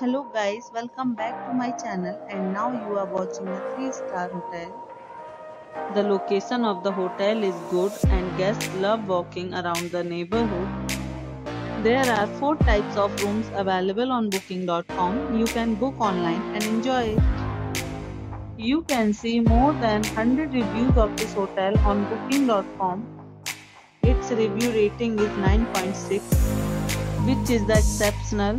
Hello guys, welcome back to my channel and now you are watching a 3 star hotel. The location of the hotel is good and guests love walking around the neighborhood. There are 4 types of rooms available on booking.com. You can book online and enjoy it. You can see more than 100 reviews of this hotel on booking.com. Its review rating is 9.6 which is the exceptional